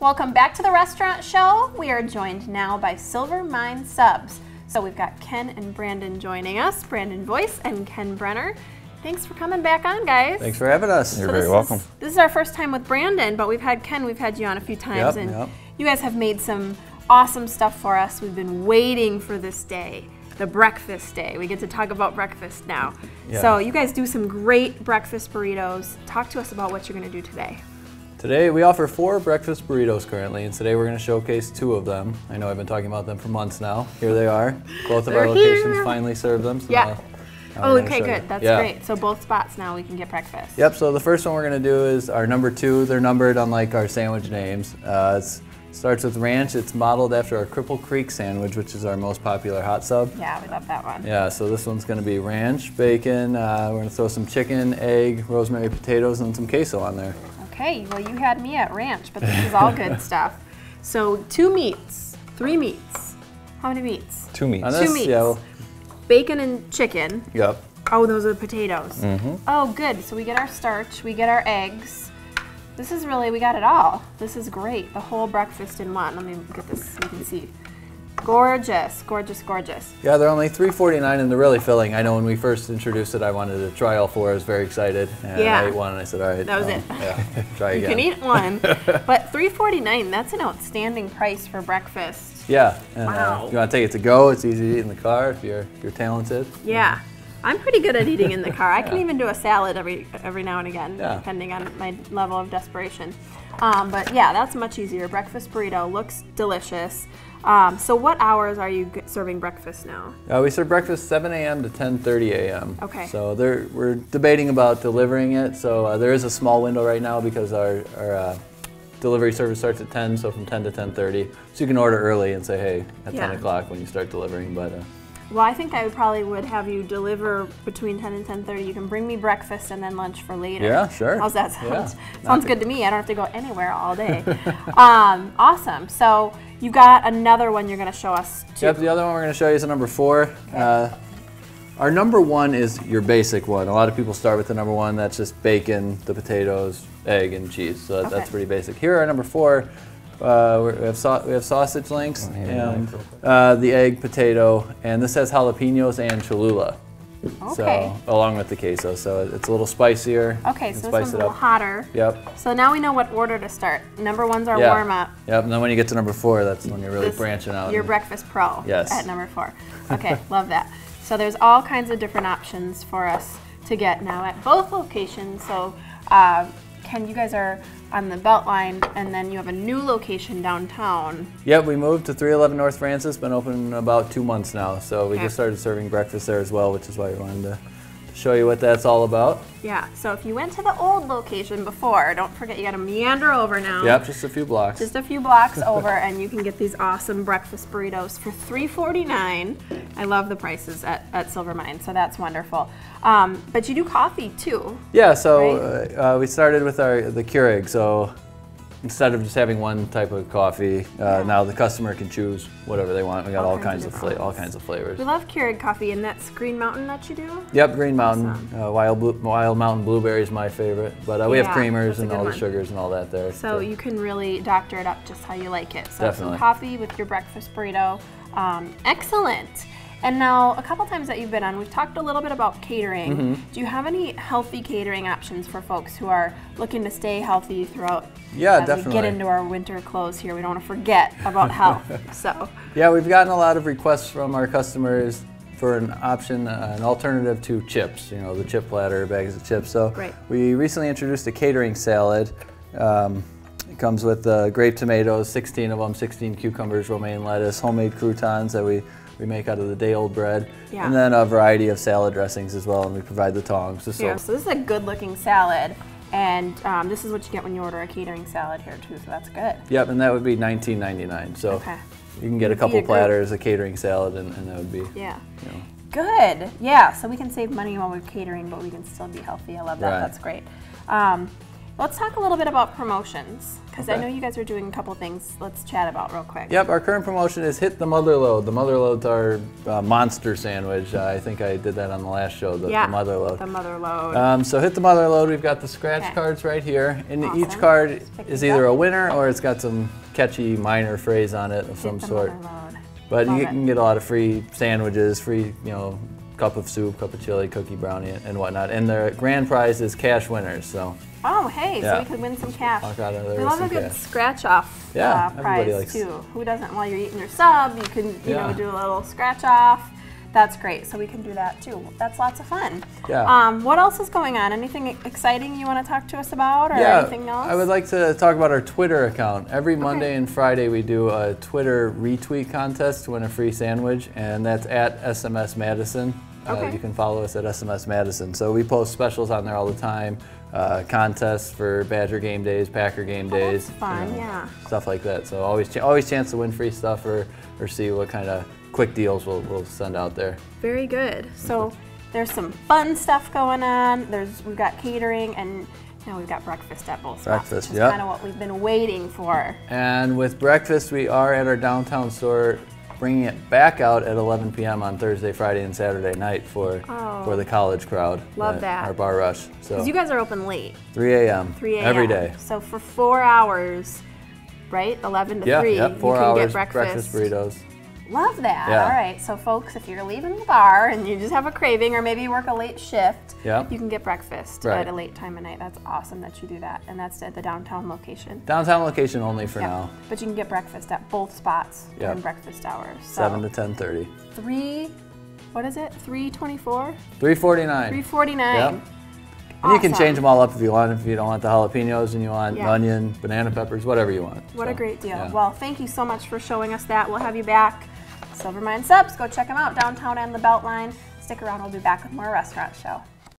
Welcome back to the restaurant show. We are joined now by Silver Mine Subs. So we've got Ken and Brandon joining us, Brandon Voice and Ken Brenner. Thanks for coming back on, guys. Thanks for having us. You're So very welcome. Is, this is our first time with Brandon, but we've had Ken, we've had you on a few times, Yep, and yep. you guys have made some awesome stuff for us. We've been waiting for this day, the breakfast day. We get to talk about breakfast now. Yeah. So you guys do some great breakfast burritos. Talk to us about what you're going to do today. Today we offer four breakfast burritos currently, and today we're going to showcase two of them. I know I've been talking about them for months now. Here they are. Both of our locations here. finally serve them. So Yeah. now- now Oh, okay, you. good. That's Yeah. great. So both spots now we can get breakfast. Yep. So the first one we're going to do is our number two. They're numbered unlike our sandwich names. Uh, it's, starts with ranch. It's modeled after our Cripple Creek sandwich, which is our most popular hot sub. Yeah, we love that one. Yeah, so this one's going to be ranch, bacon. Uh, we're going to throw some chicken, egg, rosemary potatoes, and some queso on there. Okay, well you had me at ranch, but this is all good stuff. So two meats, three meats. How many meats? Two meats. On Two meats. yeah, well, Bacon and chicken. yep. Oh, those are the potatoes. Mm-hmm. Oh, good. So we get our starch, we get our eggs. This is really, we got it all. This is great. The whole breakfast in one. Let me get this so you can see. Gorgeous, gorgeous, gorgeous. Yeah, they're only $3.49 and they're really filling. I know when we first introduced it, I wanted to try all four. I was very excited. And Yeah. I ate one and I said, all right. That was um, it. Yeah, try You can eat one, but $3.49, that's an outstanding price for breakfast. Yeah. And, Wow. Uh, you want to take it to go, it's easy to eat in the car if you're, if you're talented. Yeah. I'm pretty good at eating in the car. I can even do a salad every every now and again, Yeah. depending on my level of desperation. Um, but yeah, that's much easier. Breakfast burrito looks delicious. Um, so, what hours are you serving breakfast now? Uh, we serve breakfast 7 a.m. to 10:30 a.m. Okay. So there, we're debating about delivering it. So uh, there is a small window right now because our, our uh, delivery service starts at 10, so from 10 to 10:30. So you can order early and say, hey, at Yeah. 10 o'clock when you start delivering. But uh, Well, I think I would probably would have you deliver between 10 and 10:30. You can bring me breakfast and then lunch for later. Yeah, sure. How's that sound? Yeah. Sounds good to me. I don't have to go anywhere all day. um, awesome. So you got another one you're going to show us too. Yep, the other one we're going to show you is a number four. Uh, our number one is your basic one. A lot of people start with the number one. That's just bacon, the potatoes, egg, and cheese. So that, that's pretty basic. Here, our number four, uh, we have sau- we have sausage links the and knife real quick. uh, the egg, potato, and this has jalapenos and Cholula. Okay. So along with the queso, so it's a little spicier. Okay, so can this spice one's a little up. hotter. Yep. So now we know what order to start. Number one's our Yeah. warm up. Yep. And then when you get to number four, that's when you're really This- branching out. Your breakfast pro Yes. at number four. Okay, love that. So there's all kinds of different options for us to get now at both locations. So uh, Ken, you guys are on the Beltline, and then you have a new location downtown. Yep, we moved to 311 North Frances. Been open about two months now, so we Okay. just started serving breakfast there as well, which is why we wanted to, to show you what that's all about. Yeah. So if you went to the old location before, don't forget you got to meander over now. Yep, just a few blocks. Just a few blocks over, and you can get these awesome breakfast burritos for $3.49. I love the prices at, at Silver Mine, so that's wonderful. Um, but you do coffee too. yeah, so uh, uh, we started with our the Keurig. So instead of just having one type of coffee, uh, now the customer can choose whatever they want. We got All all, kinds kinds, of all kinds of flavors. We love Keurig coffee, and that's Green Mountain that you do. Yep, Green Mountain, Awesome. uh, Wild Blue, Wild Mountain Blueberry is my favorite, but uh, we Yeah, have creamers and all one. the sugars and all that there. So you can really doctor it up just how you like it. So some Definitely. coffee with your breakfast burrito. Um, excellent. And now, a couple times that you've been on, we've talked a little bit about catering. Mm-hmm. Do you have any healthy catering options for folks who are looking to stay healthy throughout? Yeah, as We get into our winter clothes here. We don't want to forget about health. So, Yeah, we've gotten a lot of requests from our customers for an option, uh, an alternative to chips. You know, the chip platter, bags of chips. So Right. we recently introduced a catering salad. Um, it comes with uh, grape tomatoes, 16 of them, 16 cucumbers, romaine lettuce, homemade croutons that we, we make out of the day-old bread, Yeah. and then a variety of salad dressings as well. And we provide the tongs. Just yeah, so this is a good-looking salad, and um, this is what you get when you order a catering salad here too. So that's good. Yep, and that would be 19.99. So Okay. you can get a couple a group. platters, a catering salad, and, and that would be. Yeah. You know, Good. Yeah. So we can save money while we're catering, but we can still be healthy. I love that. Right. That's great. Um, let's talk a little bit about promotions because I know you guys are doing a couple things. Let's chat about real quick. Yep, our current promotion is hit the mother lode. The mother lode's our uh, monster sandwich. Uh, I think I did that on the last show. The, yeah. the mother lode. The mother lode. Um, so hit the mother lode. We've got the scratch Okay. cards right here, and each card is either a winner or it's got some catchy minor phrase on it of Hit some sort. But Love you it. can get a lot of free sandwiches, free you know cup of soup, cup of chili, cookie brownie, and whatnot. And the grand prize is cash winners. So Oh, hey, so we could win some cash. walk out there We love a good cash. scratch off Yeah, uh, prize too. Who doesn't? While you're eating your sub, you can you know do a little scratch off. That's great. So we can do that too. That's lots of fun. Yeah. Um, what else is going on? Anything exciting you want to talk to us about, or yeah, anything else? I would like to talk about our Twitter account. Every Monday and Friday we do a Twitter retweet contest to win a free sandwich, and that's at SMS Madison. Uh, you can follow us at SMS Madison. So we post specials on there all the time. Uh, contests for Badger game days, Packer game Oh, days, fun, yeah. stuff like that. So always, ch- always chance to win free stuff or, or see what kind of quick deals we'll, we'll send out there. Very good. So there's some fun stuff going on. There's we've got catering and now we've got breakfast at both spots. Breakfast, which is yep. kind of what we've been waiting for. And with breakfast, we are at our downtown store, bringing it back out at 11 p.m. on Thursday, Friday, and Saturday night for Oh. for the college crowd. Love that. Our bar rush. So you guys are open late, 3 a.m. 3 a.m. every day. So for four hours, right, 11 to Yeah, 3, yep, four you can hours get breakfast. burritos. Love that. Yeah. All right. So, folks, if you're leaving the bar and you just have a craving, or maybe you work a late shift, Yep. you can get breakfast Right. at a late time of night. That's awesome that you do that, and that's at the downtown location. Downtown location only for Yep. now. But you can get breakfast at both spots during breakfast hours. So 7 to 10:30. three. What is it? Three twenty-four. 349. Three forty-nine. Yep. And you can change them all up if you want. If you don't want the jalapenos and you want Yeah. onion, banana peppers, whatever you want. What a great deal. yeah. Well, thank you so much for showing us that. We'll have you back. Silver Mine Subs, go check them out downtown and the Beltline. Stick around, we'll be back with more Restaurant Show.